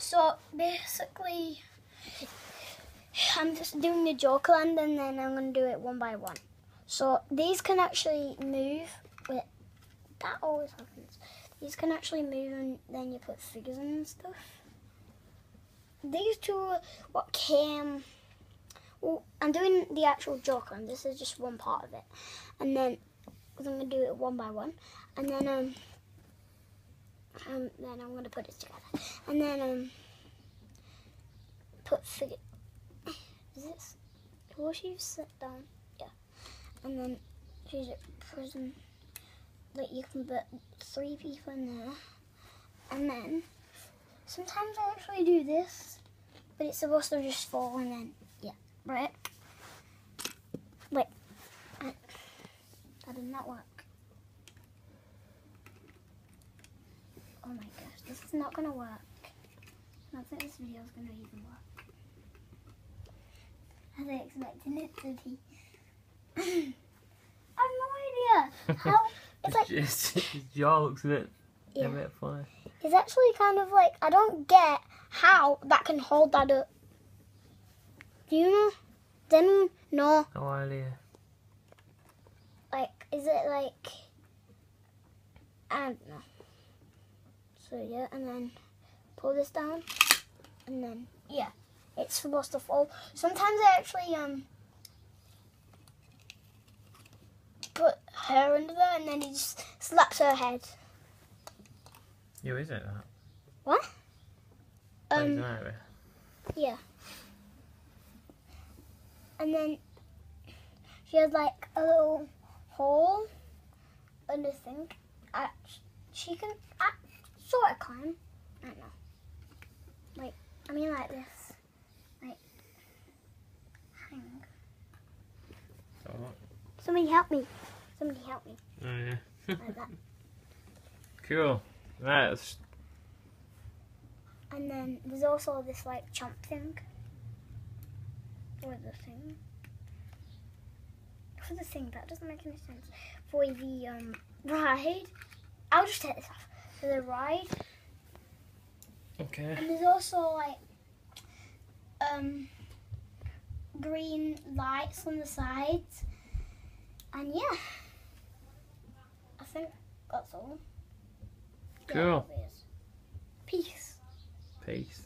So basically, I'm just doing the Jokerland and then I'm going to do it one by one. So these can actually move with. That always happens. These can actually move and then you put figures in and stuff. These two what came. Well, I'm doing the actual Jokerland. This is just one part of it. And then, I'm going to do it one by one. And then, um, um, then I'm to put it together. And then, um, put figure. Is this? Will she sit down? Yeah. And then she's a prison. Like you can put three people in there. And then sometimes I actually do this, but it's supposed to just fall and then yeah, right. Wait, I- that did not work. Oh my gosh, this is not gonna work. I don't think this video is gonna even work. I was expecting it to be. I have no idea how. It's like Just, your looks a bit, Yeah. a bit funny. it's actually kind of like I don't get how that can hold that up. Do you know? Then no, No idea. like is it like I don't know. So yeah, and then pull this down, and then yeah, it's supposed to fall. Sometimes I actually um put her under there, and then he just slaps her head. Who is it that? What? Um, Ivy. yeah. And then she has like a little hole the thing. Uh, she can sort of climb. I don't know. Like, I mean, like this. Like, hang. Oh, Somebody help me. Somebody help me. oh yeah. Like that. cool. Right, let's And then there's also this like chomp thing. Or the thing. For the thing, that doesn't make any sense. For the um, ride. I'll just take this off. For the ride. Okay. And there's also like um green lights on the sides. And yeah. I think that's all. Cool. obvious. Peace. Peace.